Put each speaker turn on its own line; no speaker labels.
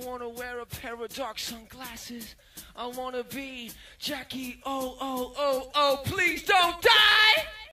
I wanna wear a pair of dark sunglasses. I wanna be Jackie. Oh, oh, oh, oh, please don't die!